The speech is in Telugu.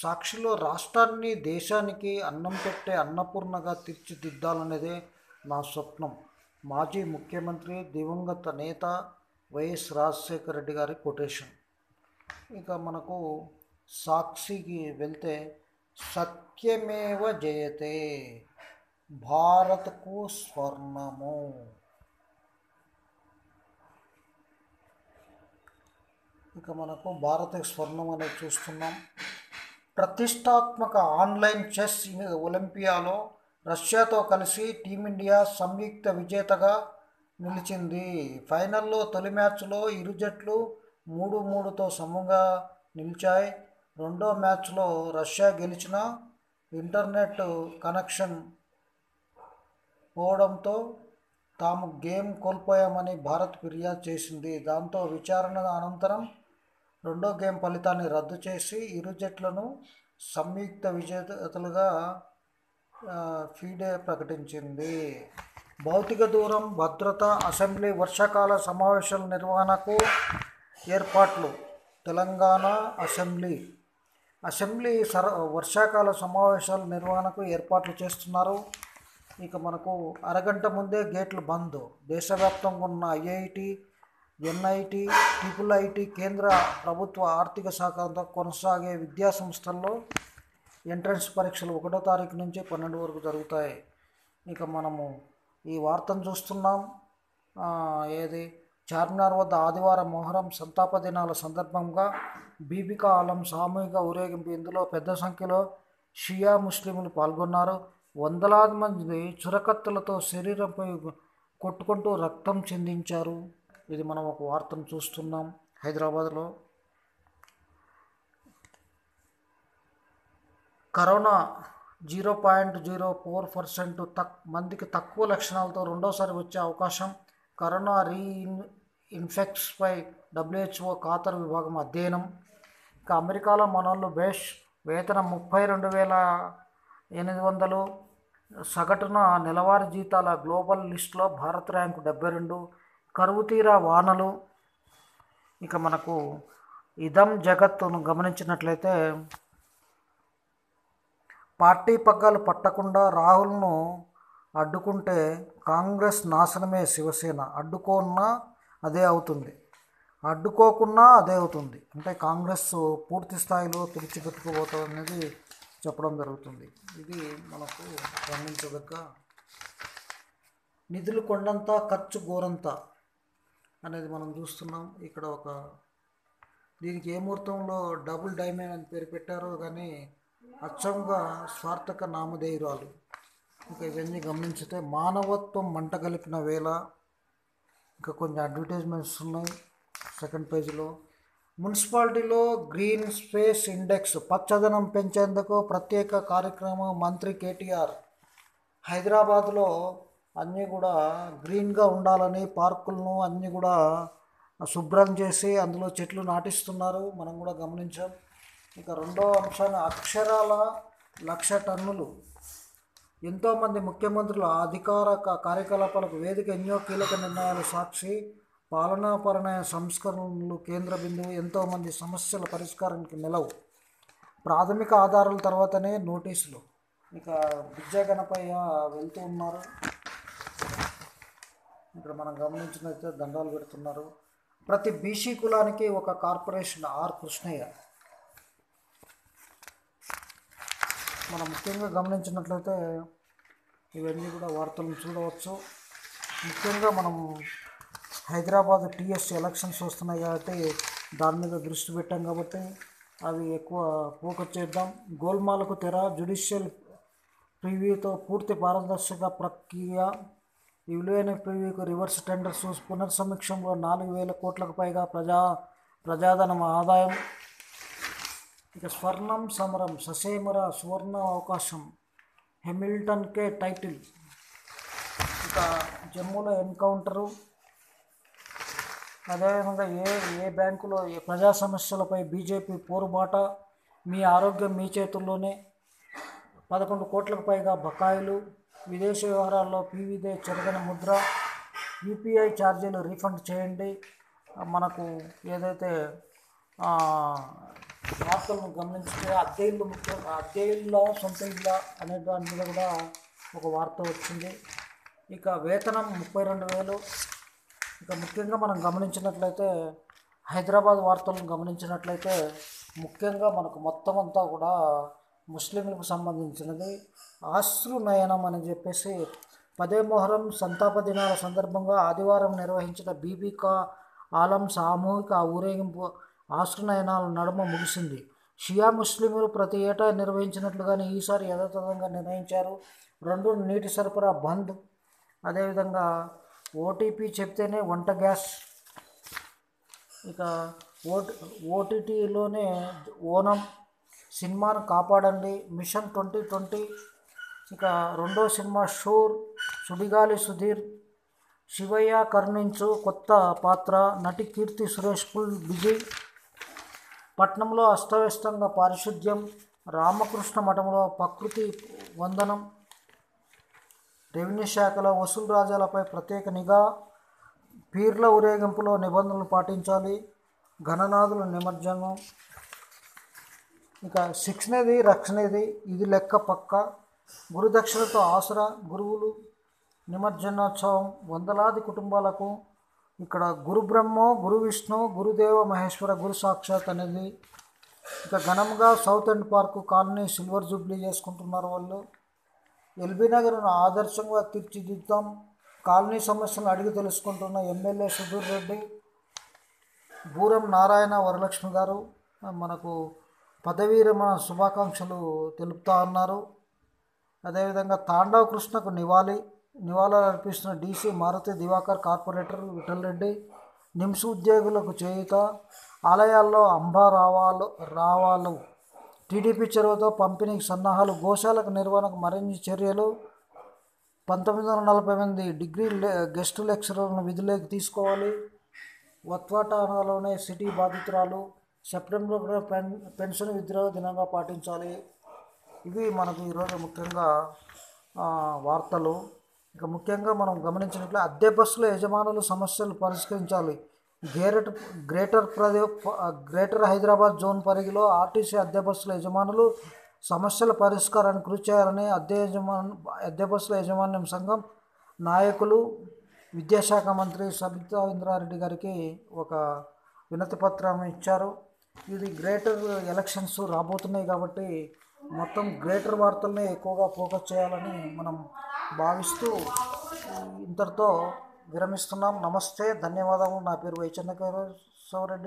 సాక్షిలో రాష్ట్రాన్ని దేశానికి అన్నం పెట్టే అన్నపూర్ణగా తీర్చిదిద్దాలనేదే నా స్వప్నం. మాజీ ముఖ్యమంత్రి దివంగత నేత వైఎస్ రాజశేఖర రెడ్డి గారి కొటేషన్. ఇక మనకు సాక్షికి వెళ్తే సత్యమేవ జయతే భారత్కు స్వర్ణము. ఇక మనకు భారత స్వర్ణం అనేది చూస్తున్నాం. ప్రతిష్టాత్మక ఆన్లైన్ చెస్ ఒలింపియాలో రష్యాతో కలిసి టీమిండియా సంయుక్త విజేతగా నిలిచింది. ఫైనల్లో తొలి మ్యాచ్లో ఇరు జట్లు మూడు మూడుతో సమంగా నిలిచాయి. రెండో మ్యాచ్లో రష్యా గెలిచిన ఇంటర్నెట్ కనెక్షన్ పోవడంతో తాము గేమ్ కోల్పోయామని భారత్ ఫిర్యాదు చేసింది. దాంతో విచారణ అనంతరం రెండో గేమ్ ఫలితాన్ని రద్దు చేసి ఇరు జట్లను సంయుక్త విజేతలుగా ఫీడే ప్రకటించింది. భౌతిక దూరం భద్రత అసెంబ్లీ వర్షాకాల సమావేశాల నిర్వహణకు ఏర్పాట్లు. తెలంగాణ అసెంబ్లీ. అసెంబ్లీ సర వర్షాకాల సమావేశాల నిర్వహణకు ఏర్పాట్లు చేస్తున్నారు. ఇక మనకు అరగంట ముందే గేట్లు బంద్. దేశవ్యాప్తంగా ఉన్న ఐఐటి ఎన్ఐటి ట్రిపుల్ ఐటి కేంద్ర ప్రభుత్వ ఆర్థిక సహకారంతో కొనసాగే విద్యా సంస్థల్లో ఎంట్రన్స్ పరీక్షలు ఒకటో తారీఖు నుంచి పన్నెండు వరకు జరుగుతాయి. ఇక మనము ఈ వార్తను చూస్తున్నాం. ఏది? చార్మినార్ వద్ద ఆదివారం మొహరం సంతాప దినాల సందర్భంగా బీబికా ఆలం సామూహిక ఊరేగింపు. ఇందులో పెద్ద సంఖ్యలో షియా ముస్లింలు పాల్గొన్నారు. వందలాది మంది చురకత్తులతో శరీరంపై కొట్టుకుంటూ రక్తం చెందించారు. ఇది మనం ఒక వార్తను చూస్తున్నాం. హైదరాబాద్లో corona zero point zero four percent తక్ మందికి తక్కువ లక్షణాలతో రెండోసారి వచ్చే అవకాశం కరోనా రీఇన్ ఇన్ఫెక్ట్స్పై డబ్ల్యూహెచ్ఓ ఖాతరు విభాగం అధ్యయనం. ఇక అమెరికాలో మనోళ్ళు బేష్ వేతనం ముప్పై రెండు వేల ఎనిమిది వందలు సగటున నెలవారీ జీతాల గ్లోబల్ లిస్ట్లో భారత్ ర్యాంకు డెబ్బై రెండు కరువు తీరా వానలు. ఇక మనకు ఇదం జగత్తును గమనించినట్లయితే పార్టీ పగ్గాలు పట్టకుండా రాహుల్ను అడ్డుకుంటే కాంగ్రెస్ నాశనమే శివసేన. అడ్డుకోన్నా అదే అవుతుంది. అడ్డుకోకున్నా అదే అవుతుంది. అంటే కాంగ్రెస్ పూర్తి స్థాయిలో తుడిచిపెట్టుకోబోతుంది అనేది చెప్పడం జరుగుతుంది. ఇది మనకు గమనించదగ్గ. నిధులు కొండంత ఖర్చు గోరంత. అనేది మనం చూస్తున్నాం. ఇక్కడ ఒక దీనికి ఏ ముహూర్తంలో డబుల్ డైమండ్ అని పేరు పెట్టారో కానీ అచ్చంగా స్వార్థక నామధేయురాలు. ఇంకా ఇవన్నీ గమనించితే మానవత్వం మంట కలిపిన వేళ ఇంకా కొన్ని అడ్వర్టైజ్మెంట్స్ ఉన్నాయి సెకండ్ పేజీలో. మున్సిపాలిటీలో గ్రీన్ స్పేస్ ఇండెక్స్ పచ్చదనం పెంచేందుకు ప్రత్యేక కార్యక్రమం మంత్రి కేటీఆర్. హైదరాబాద్లో అన్నీ కూడా గ్రీన్గా ఉండాలని పార్కులను అన్నీ కూడా శుభ్రం చేసి అందులో చెట్లు నాటిస్తున్నారు. మనం కూడా గమనించాం. ఇక రెండో అంశాన్ని అక్షరాల లక్ష టన్నులు. ఎంతోమంది ముఖ్యమంత్రుల అధికార కార్యకలాపాలకు వేదిక ఎన్నో కీలక నిర్ణయాలు సాక్షి పాలనాపరణ సంస్కరణలు కేంద్ర బిందువు ఎంతోమంది సమస్యల పరిష్కారానికి నిలవు ప్రాథమిక ఆధారాల తర్వాతనే నోటీసులు. ఇక విద్యా గణపయ్య వెళ్తూ ఉన్నారు. ఇక్కడ మనం గమనించినట్లయితే దండాలు పెడుతున్నారు. ప్రతి బీసీ కులానికి ఒక కార్పొరేషన్ ఆర్ కృష్ణయ్య. మనం ముఖ్యంగా గమనించినట్లయితే ఇవన్నీ కూడా వార్తలను చూడవచ్చు. ముఖ్యంగా మనం హైదరాబాద్ టీఎస్ ఎలక్షన్స్ వస్తున్నాయి కాబట్టి దాని మీద దృష్టి పెట్టాం కాబట్టి అవి ఎక్కువ ఫోకస్ చేద్దాం. గోల్మాలకు తెర జ్యుడిషియల్ ప్రివ్యూతో పూర్తి పారదర్శక ప్రక్రియ ఈ విలువైన ప్రివ్యూకు రివర్స్ టెండర్స్ పునర్సమీక్షంలో నాలుగు వేల కోట్లకు పైగా ప్రజా ప్రజాధనం ఆదాయం. ఇక స్వర్ణం సమరం ససేమర సువర్ణ అవకాశం. హెమిల్టన్కే టైటిల్. ఇక జమ్మూలో ఎన్కౌంటరు. అదేవిధంగా ఏ ఏ బ్యాంకులో ఏ ప్రజా సమస్యలపై బీజేపీ పోరుబాట? మీ ఆరోగ్యం మీ చేతుల్లోనే. పదకొండు కోట్లకు పైగా బకాయిలు. విదేశీ వ్యవహారాల్లో పీవీదే చెరగని ముద్ర యూపీఐ ఛార్జీలు రీఫండ్ చేయండి. మనకు ఏదైతే వార్తలను గమనించితే అద్దె ఇల్లు ముఖ్యంగా అద్దె ఇళ్ళ సొంత ఇళ్ళ అనే దాని మీద కూడా ఒక వార్త వచ్చింది. ఇక వేతనం ముప్పై రెండు వేలు. ఇక ముఖ్యంగా మనం గమనించినట్లయితే హైదరాబాద్ వార్తలను గమనించినట్లయితే ముఖ్యంగా మనకు మొత్తం అంతా కూడా ముస్లింలకు సంబంధించినది. ఆశ్రు నయనం అని చెప్పేసి పదే మొహరం సంతాప దినాల సందర్భంగా ఆదివారం నిర్వహించిన బీబీకా ఆలం సామూహిక ఊరేగింపు ఆశ్రు నయనాల నడుమ ముగిసింది. షియా ముస్లింలు ప్రతి ఏటా నిర్వహించినట్లుగానే ఈసారి యథాతథంగా నిర్వహించారు రెండు నీటి సరఫరా బంద్. అదేవిధంగా ఓటీపీ చెప్తేనే వంట గ్యాస్. ఇక ఓటి ఓటీటీలోనే ఓనం. సినిమాను కాపాడండి. Mission twenty twenty. ఇక రెండో సినిమా షూర్. సుడిగాలి సుధీర్. శివయ్య కరుణించు కొత్త పాత్ర. నటి కీర్తి సురేష్ ఫుల్ బిజీ. పట్నంలో అస్తవ్యస్తంగా పారిశుద్ధ్యం రామకృష్ణ మఠంలో ప్రకృతి వందనం. రెవెన్యూ శాఖలో వసూలు రాజాలపై ప్రత్యేక నిఘా. పీర్ల ఊరేగింపులో నిబంధనలు పాటించాలి. ఘననాథుల నిమజ్జనం. ఇక శిక్షణది రక్షణది ఇది లెక్క పక్క. గురుదక్షిణతో ఆసరా గురువులు. నిమజ్జనోత్సవం వందలాది కుటుంబాలకు ఇక్కడ గురు బ్రహ్మ గురు విష్ణు గురుదేవ మహేశ్వర గురు సాక్షాత్ అనేది ఇక ఘనంగా south end park colony silver jubilee చేసుకుంటున్నారు వాళ్ళు. ఎల్బీ నగర్ను ఆదర్శంగా తీర్చిదిద్దాం. కాలనీ సమస్యలను అడిగి తెలుసుకుంటున్న ఎమ్మెల్యే సుధీర్ రెడ్డి బూరం నారాయణ వరలక్ష్మి గారు మనకు పదవీ విరమణ శుభాకాంక్షలు తెలుపుతా ఉన్నారు అదేవిధంగా తాండవ కృష్ణకు నివాళి నివాళులు అర్పిస్తున్న DC Maruthi Divakar corporator Vittal Reddy NIMS ఉద్యోగులకు చేయుత ఆలయాల్లో అంబా రావాలు రావాలు. టీడీపీ చెరువుతో పంపిణీకి సన్నాహాలు గోశాలకు నిర్వహణకు మరిన్ని చర్యలు పంతొమ్మిది వందల నలభై ఎనిమిది డిగ్రీ గెస్ట్ లెక్చరర్లను విధులోకి తీసుకోవాలి. వత్వాటానాలోనే సిటీ బాధితురాలు సెప్టెంబర్ కూడా పెన్ పెన్షన్ విద్రోహ దినంగా పాటించాలి. ఇవి మనకు ఈరోజు ముఖ్యంగా వార్తలు. ఇక ముఖ్యంగా మనం గమనించినట్లు అద్దె బస్సుల యజమానులు సమస్యలు పరిష్కరించాలి. గ్రేటర్ గ్రేటర్ ప్రదే గ్రేటర్ హైదరాబాద్ జోన్ పరిధిలో ఆర్టీసీ అద్దె బస్సుల యజమానులు సమస్యల పరిష్కారానికి కృషి చేయాలని అద్దె యజమాను అద్దె బస్సుల యాజమాన్యం సంఘం నాయకులు విద్యాశాఖ మంత్రి సబితా ఇంద్రారెడ్డి గారికి ఒక వినతి పత్రం ఇచ్చారు. ఇది గ్రేటర్ ఎలక్షన్స్ రాబోతున్నాయి కాబట్టి మొత్తం గ్రేటర్ వార్తలనే ఎక్కువగా ఫోకస్ చేయాలని మనం భావిస్తూ ఇంతటితో విరమిస్తున్నాం. నమస్తే ధన్యవాదాలు నా పేరు వైచంద్ర రెడ్డి.